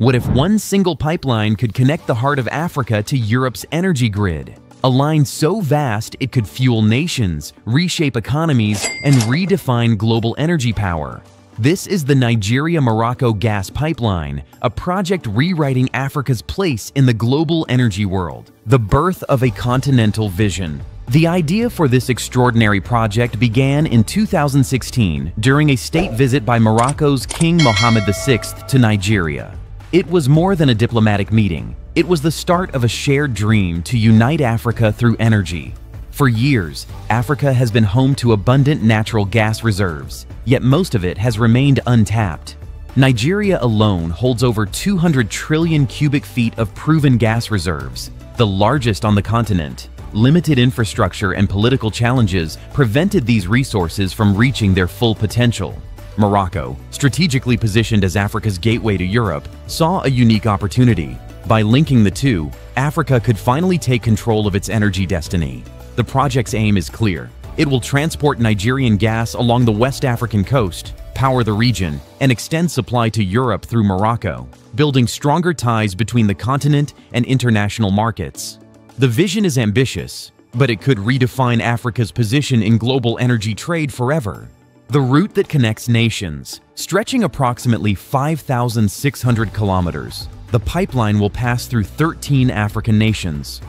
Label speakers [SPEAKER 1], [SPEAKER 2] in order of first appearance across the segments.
[SPEAKER 1] What if one single pipeline could connect the heart of Africa to Europe's energy grid? A line so vast it could fuel nations, reshape economies, and redefine global energy power. This is the Nigeria-Morocco gas pipeline, a project rewriting Africa's place in the global energy world, the birth of a continental vision. The idea for this extraordinary project began in 2016 during a state visit by Morocco's King Mohammed VI to Nigeria. It was more than a diplomatic meeting. It was the start of a shared dream to unite Africa through energy. For years, Africa has been home to abundant natural gas reserves, yet most of it has remained untapped. Nigeria alone holds over 200 trillion cubic feet of proven gas reserves, the largest on the continent. Limited infrastructure and political challenges prevented these resources from reaching their full potential. Morocco, strategically positioned as Africa's gateway to Europe, saw a unique opportunity. By linking the two, Africa could finally take control of its energy destiny. The project's aim is clear. It will transport Nigerian gas along the West African coast, power the region, and extend supply to Europe through Morocco, building stronger ties between the continent and international markets. The vision is ambitious, but it could redefine Africa's position in global energy trade forever. The route that connects nations, stretching approximately 5,600 kilometers, the pipeline will pass through 13 African nations.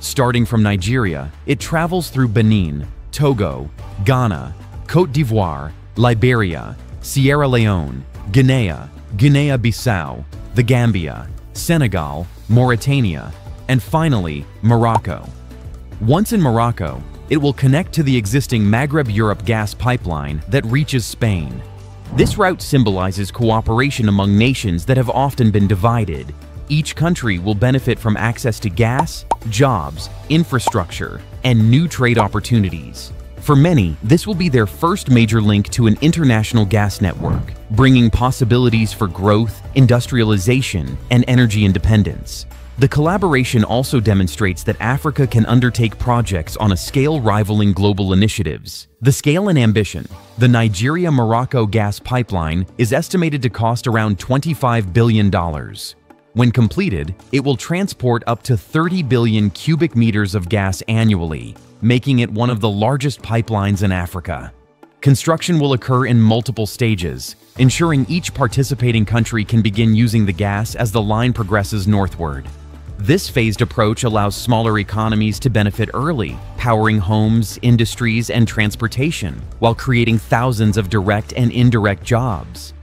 [SPEAKER 1] Starting from Nigeria, it travels through Benin, Togo, Ghana, Cote d'Ivoire, Liberia, Sierra Leone, Guinea, Guinea-Bissau, the Gambia, Senegal, Mauritania, and finally, Morocco. Once in Morocco, it will connect to the existing Maghreb-Europe gas pipeline that reaches Spain. This route symbolizes cooperation among nations that have often been divided. Each country will benefit from access to gas, jobs, infrastructure, and new trade opportunities. For many, this will be their first major link to an international gas network, bringing possibilities for growth, industrialization, and energy independence. The collaboration also demonstrates that Africa can undertake projects on a scale rivaling global initiatives. The scale and ambition. The Nigeria-Morocco gas pipeline is estimated to cost around $25 billion. When completed, it will transport up to 30 billion cubic meters of gas annually, making it one of the largest pipelines in Africa. Construction will occur in multiple stages, ensuring each participating country can begin using the gas as the line progresses northward. This phased approach allows smaller economies to benefit early, powering homes, industries, and transportation, while creating thousands of direct and indirect jobs.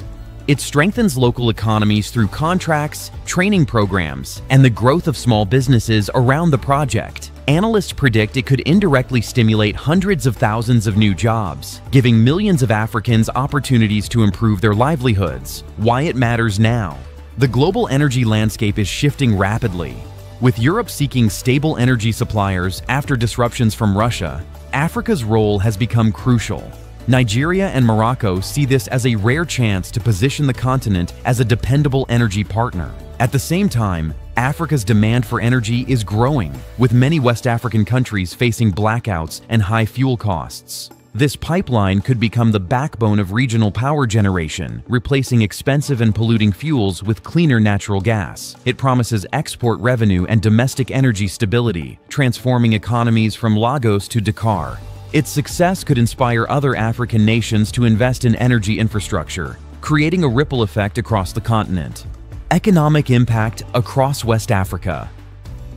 [SPEAKER 1] It strengthens local economies through contracts, training programs, and the growth of small businesses around the project. Analysts predict it could indirectly stimulate hundreds of thousands of new jobs, giving millions of Africans opportunities to improve their livelihoods. Why it matters now. The global energy landscape is shifting rapidly. With Europe seeking stable energy suppliers after disruptions from Russia, Africa's role has become crucial. Nigeria and Morocco see this as a rare chance to position the continent as a dependable energy partner. At the same time, Africa's demand for energy is growing, with many West African countries facing blackouts and high fuel costs. This pipeline could become the backbone of regional power generation, replacing expensive and polluting fuels with cleaner natural gas. It promises export revenue and domestic energy stability, transforming economies from Lagos to Dakar. Its success could inspire other African nations to invest in energy infrastructure, creating a ripple effect across the continent. Economic impact across West Africa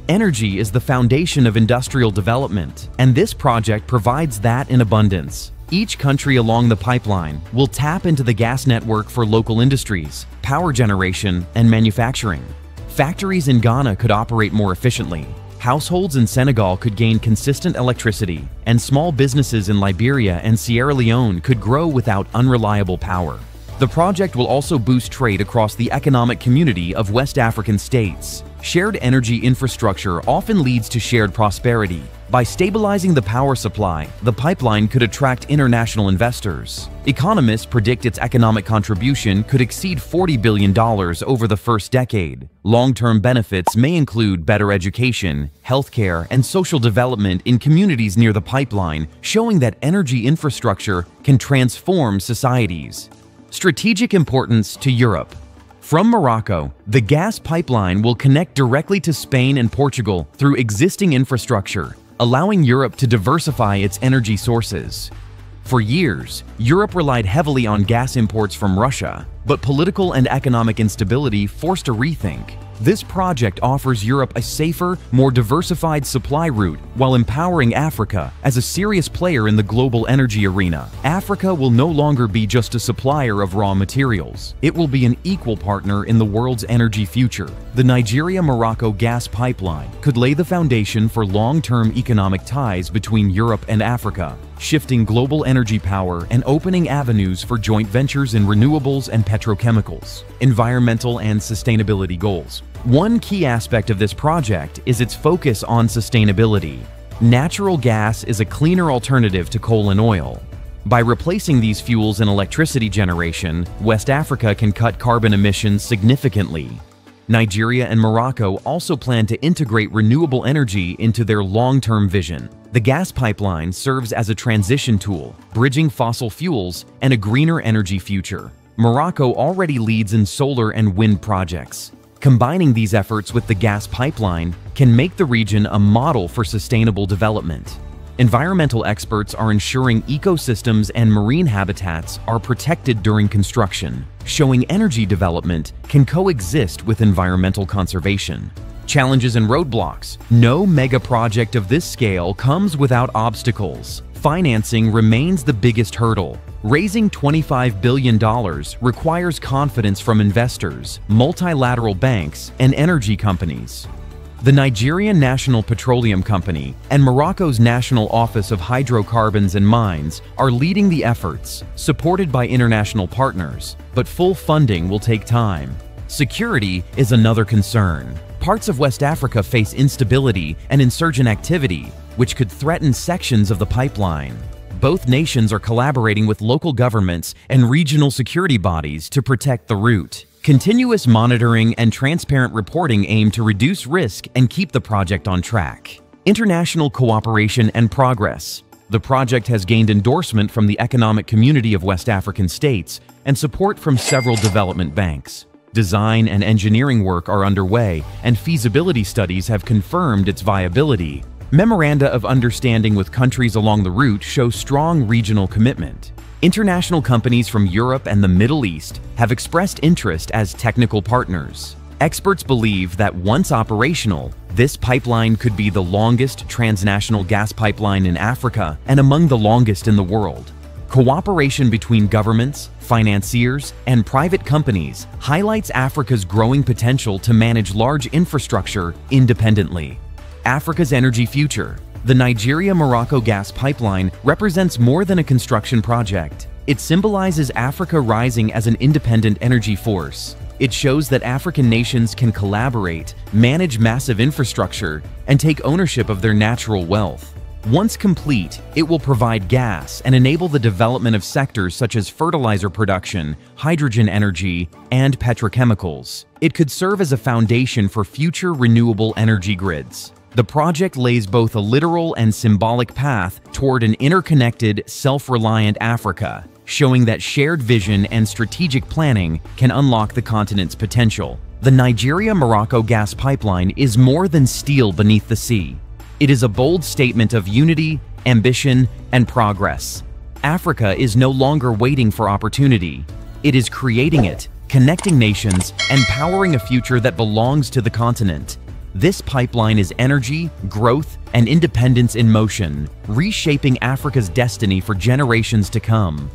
[SPEAKER 1] Energy is the foundation of industrial development, and this project provides that in abundance. Each country along the pipeline will tap into the gas network for local industries, power generation, and manufacturing. Factories in Ghana could operate more efficiently. Households in Senegal could gain consistent electricity, and small businesses in Liberia and Sierra Leone could grow without unreliable power. The project will also boost trade across the economic community of West African states, Shared energy infrastructure often leads to shared prosperity. By stabilizing the power supply, the pipeline could attract international investors. Economists predict its economic contribution could exceed $40 billion over the first decade. Long-term benefits may include better education, healthcare, and social development in communities near the pipeline, showing that energy infrastructure can transform societies. Strategic importance to Europe From Morocco, the gas pipeline will connect directly to Spain and Portugal through existing infrastructure, allowing Europe to diversify its energy sources. For years, Europe relied heavily on gas imports from Russia, but political and economic instability forced a rethink. This project offers Europe a safer, more diversified supply route while empowering Africa as a serious player in the global energy arena. Africa will no longer be just a supplier of raw materials. It will be an equal partner in the world's energy future. The Nigeria-Morocco gas pipeline could lay the foundation for long-term economic ties between Europe and Africa, shifting global energy power and opening avenues for joint ventures in renewables and petrochemicals, environmental and sustainability goals. One key aspect of this project is its focus on sustainability. Natural gas is a cleaner alternative to coal and oil. By replacing these fuels in electricity generation, West Africa can cut carbon emissions significantly. Nigeria and Morocco also plan to integrate renewable energy into their long-term vision. The gas pipeline serves as a transition tool, bridging fossil fuels and a greener energy future. Morocco already leads in solar and wind projects, Combining these efforts with the gas pipeline can make the region a model for sustainable development. Environmental experts are ensuring ecosystems and marine habitats are protected during construction, showing energy development can coexist with environmental conservation. Challenges and roadblocks. No mega project of this scale comes without obstacles. Financing remains the biggest hurdle, Raising $25 billion requires confidence from investors, multilateral banks, and energy companies. The Nigerian National Petroleum Company and Morocco's National Office of Hydrocarbons and Mines are leading the efforts, supported by international partners, but full funding will take time. Security is another concern. Parts of West Africa face instability and insurgent activity, which could threaten sections of the pipeline both nations are collaborating with local governments and regional security bodies to protect the route. Continuous monitoring and transparent reporting aim to reduce risk and keep the project on track. International cooperation and progress. The project has gained endorsement from the economic community of West African states and support from several development banks. Design and engineering work are underway, and feasibility studies have confirmed its viability. Memoranda of understanding with countries along the route show strong regional commitment. International companies from Europe and the Middle East have expressed interest as technical partners. Experts believe that once operational, this pipeline could be the longest transnational gas pipeline in Africa and among the longest in the world. Cooperation between governments, financiers, and private companies highlights Africa's growing potential to manage large infrastructure independently. Africa's energy future. The Nigeria-Morocco gas pipeline represents more than a construction project. It symbolizes Africa rising as an independent energy force. It shows that African nations can collaborate, manage massive infrastructure, and take ownership of their natural wealth. Once complete, it will provide gas and enable the development of sectors such as fertilizer production, hydrogen energy, and petrochemicals. It could serve as a foundation for future renewable energy grids. The project lays both a literal and symbolic path toward an interconnected, self-reliant Africa, showing that shared vision and strategic planning can unlock the continent's potential. The Nigeria-Morocco gas pipeline is more than steel beneath the sea. It is a bold statement of unity, ambition, and progress. Africa is no longer waiting for opportunity. It is creating it, connecting nations, and powering a future that belongs to the continent. This pipeline is energy, growth, and independence in motion, reshaping Africa's destiny for generations to come.